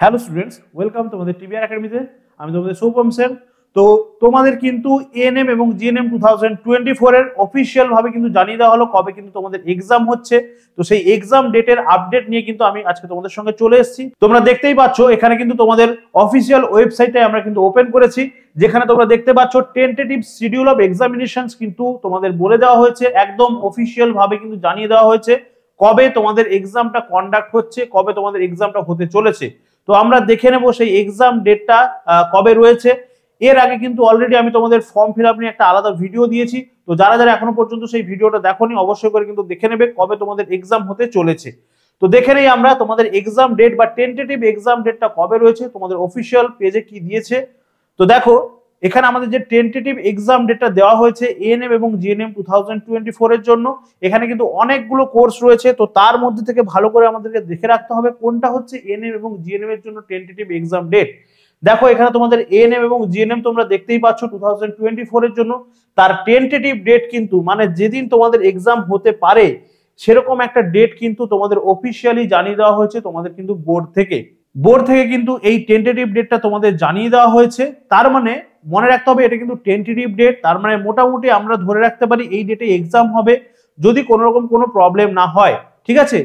Hello students welcome তোমাদের TVR একাডেমিতে আমি তোমাদের সৌপম স্যার। তো তোমাদের কিন্তু এএনএম এবং জিএনএম টু থাউজেন্ড টোয়েন্টি ফোরের অফিসিয়াল ভাবে কিন্তু জানিয়ে দেওয়া হলো কবে কিন্তু তোমাদের এক্সাম হচ্ছে। তো সেই এক্সাম ডেটের আপডেট নিয়ে কিন্তু আমি আজকে তোমাদের সঙ্গে চলে এসেছি। তোমরা দেখতেই পাচ্ছ, এখানে কিন্তু তোমাদের অফিসিয়াল ওয়েবসাইটে আমরা কিন্তু ওপেন করেছি, যেখানে তোমরা দেখতে পাচ্ছ টেন্টেটিভ শিডিউল অফ এক্সামিনেশন কিন্তু তোমাদের বলে দেওয়া হয়েছে, একদম অফিসিয়াল ভাবে কিন্তু জানিয়ে দেওয়া হয়েছে। কবে তোমাদের এক্সামটা কন্ডাক্ট হচ্ছে, কবে তোমাদের এক্সামটা হতে চলেছে। তো আমরা দেখে নেব সেই এক্সাম ডেটটা কবে রয়েছে। এর আগে কিন্তু অলরেডি আমি তোমাদের ফর্ম ফিল আপ নিয়ে একটা আলাদা ভিডিও দিয়েছি। তো যারা যারা এখনও পর্যন্ত সেই ভিডিওটা দেখোনি, অবশ্যই করে কিন্তু দেখে নেবে কবে তোমাদের এক্সাম হতে চলেছে। তো দেখে নেই আমরা তোমাদের এক্সাম ডেট বা টেন্টেটিভ এক্সাম ডেটটা কবে রয়েছে, তোমাদের অফিসিয়াল পেজে কি দিয়েছে। তো দেখো এখানে আমাদের যে টেন্টেটিভ এক্সাম ডেটটা দেওয়া হয়েছে এএনএম এবং জিএনএম টু থাউজেন্ড টোয়েন্টি ফোরের জন্য, এখানে কিন্তু অনেকগুলো কোর্স রয়েছে, তো তার মধ্যে থেকে ভালো করে আমাদেরকে দেখে রাখতে হবে কোনটা হচ্ছে এএনএম এবং জিএনএম এর জন্য টেন্টেটিভ এক্সাম ডেট দেখো, এখানে তোমাদের এএনএম এবং জিএনএম তোমরা দেখতেই পাচ্ছ টু থাউজেন্ড টোয়েন্টি ফোরের জন্য। তার টেন্টেটিভ ডেট কিন্তু মানে যেদিন তোমাদের এক্সাম হতে পারে, সেরকম একটা ডেট কিন্তু তোমাদের অফিসিয়ালি জানিয়ে দেওয়া হয়েছে তোমাদের কিন্তু বোর্ড থেকে। বোর্ড থেকে কিন্তু এই টেন্টেটিভ ডেটটা তোমাদের জানিয়ে দেওয়া হয়েছে। তার মানে মনে রাখতে হবে, এটা কিন্তু টেন্টেটিভ ডেট তার মানে মোটামুটি আমরা ধরে রাখতে পারি এই ডেটে এক্সাম হবে, যদি কোনো রকম কোনো প্রবলেম না হয়, ঠিক আছে?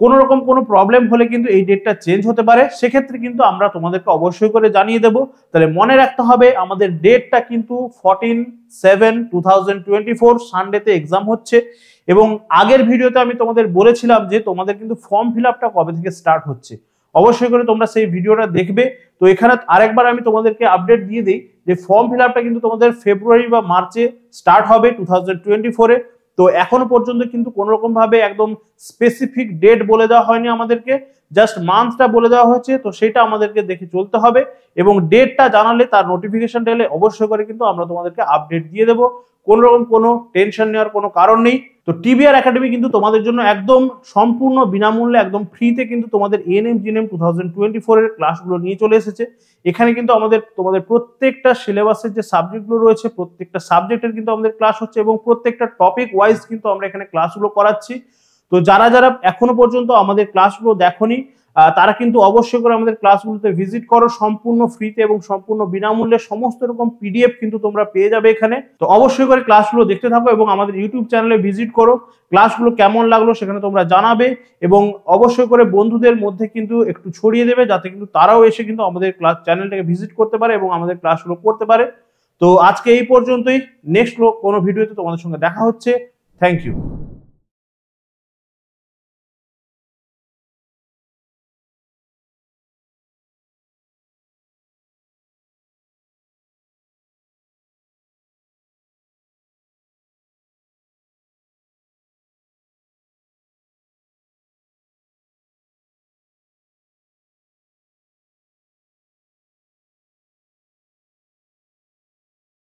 কোনো রকম কোনো প্রবলেম হলে কিন্তু এই ডেটটা চেঞ্জ হতে পারে, সেক্ষেত্রে কিন্তু আমরা তোমাদেরকে অবশ্যই করে জানিয়ে দেব। তাহলে মনে রাখতে হবে, আমাদের ডেটটা কিন্তু fourteen seven two thousand twenty four সানডেতে exam হচ্ছে। এবং আগের ভিডিওতে আমি তোমাদের বলেছিলাম যে তোমাদের কিন্তু ফর্ম ফিল আপটা কবে থেকে স্টার্ট হচ্ছে। অবশ্যই করে তোমরা সেই ভিডিওটা দেখবে। তো এখানে আরেকবার আমি তোমাদেরকে আপডেট দিয়ে দিই যে ফর্ম ফিল আপটা কিন্তু তোমাদের ফেব্রুয়ারি বা মার্চে স্টার্ট হবে টু থাউজেন্ড টোয়েন্টি ফোরে তো এখনও পর্যন্ত কিন্তু কোন ভাবে একদম স্পেসিফিক ডেট বলে দেওয়া হয়নি আমাদেরকে। জাস্ট মান্থটা বলে দেওয়া হয়েছে, তো সেটা আমাদেরকে দেখে চলতে হবে এবং ডেটটা জানালে তার নোটিফিকেশন এলে অবশ্যই করে কিন্তু আমরা তোমাদেরকে আপডেট দিয়ে দেবো। কোন রকম কোনো টেনশন নেওয়ার কোনো কারণ নেই। তো টিবিআর একাডেমি কিন্তু তোমাদের জন্য একদম সম্পূর্ণ বিনামূল্যে, একদম ফ্রিতে কিন্তু তোমাদের NM GNM two thousand twenty ফোরের ক্লাসগুলো নিয়ে চলে এসেছে। এখানে কিন্তু আমাদের, তোমাদের প্রত্যেকটা সিলেবাসের যে সাবজেক্টগুলো রয়েছে, প্রত্যেকটা সাবজেক্টের কিন্তু আমাদের ক্লাস হচ্ছে এবং প্রত্যেকটা টপিক ওয়াইজ কিন্তু আমরা এখানে ক্লাসগুলো করাচ্ছি। তো যারা যারা এখনও পর্যন্ত আমাদের ক্লাসগুলো দেখনি তারা কিন্তু অবশ্যই করে আমাদের ক্লাসগুলোতে ভিজিট করো, সম্পূর্ণ ফ্রিতে এবং সম্পূর্ণ বিনামূল্যে সমস্ত রকম পিডিএফ কিন্তু তোমরা পেয়ে যাবে এখানে। তো অবশ্যই করে ক্লাসগুলো দেখতে থাকো এবং আমাদের ইউটিউব চ্যানেলে ভিজিট করো। ক্লাসগুলো কেমন লাগল সেখানে তোমরা জানাবে এবং অবশ্যই করে বন্ধুদের মধ্যে কিন্তু একটু ছড়িয়ে দেবে যাতে কিন্তু তারাও এসে কিন্তু আমাদের ক্লাস চ্যানেলটাকে ভিজিট করতে পারে এবং আমাদের ক্লাসগুলো করতে পারে। তো আজকে এই পর্যন্তই। নেক্সট কোনো ভিডিওতে তোমাদের সঙ্গে দেখা হচ্ছে। Thank you